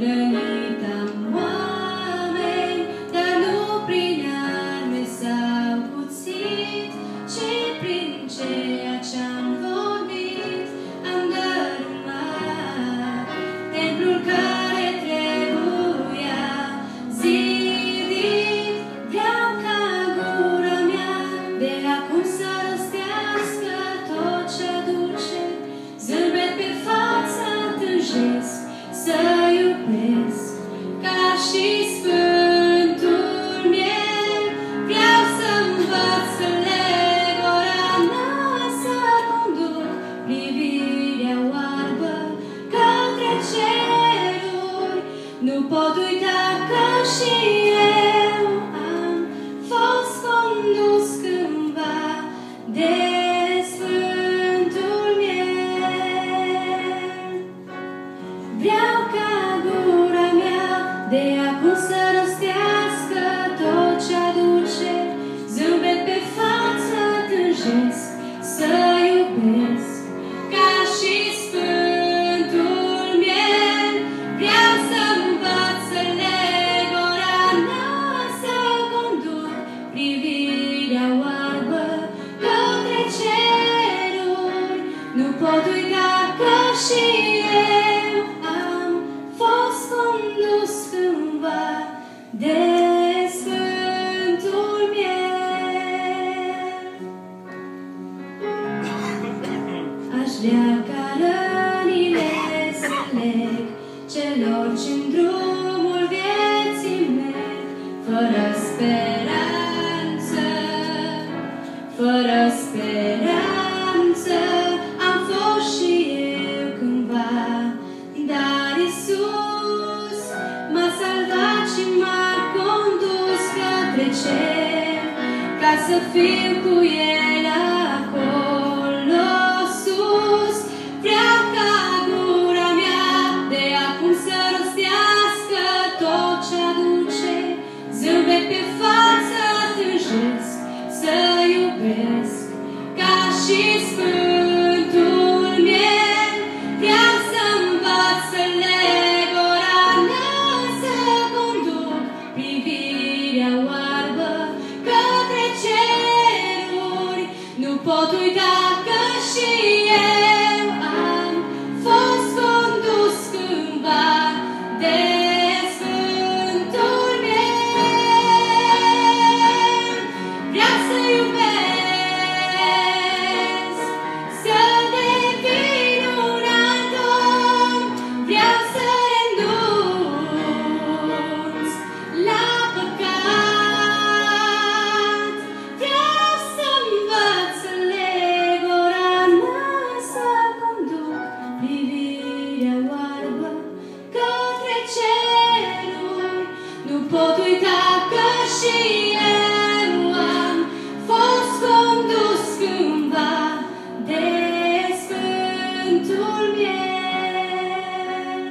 Rănit am oameni, dar nu prin arme s-au ci prin cer. Fost condus cândva de Nu pot uita că și eu am fost condus cândva de Sfântul miel. Aș vrea ca rănile să leg celor ce în drumul vieții merg, fără speranță, fără către cer, ca să fiu cu El acolo sus. Vreau ca gura mea de acum să rostească tot ce aduce zâmbet pe față Nu pot uita că și eu am fost condus cândva de Sfântul miel.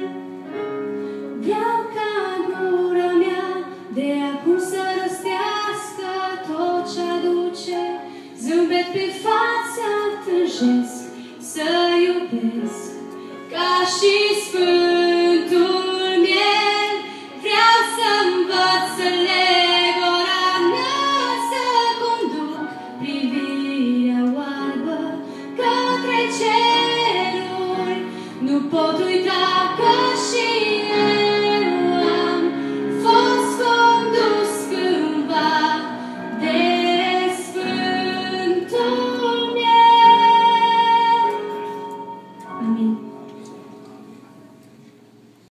Vreau ca gura mea de acum să răstească tot ce aduce zâmbet pe față tânjesc să iubesc ca și Sfântul către ceruri. Nu pot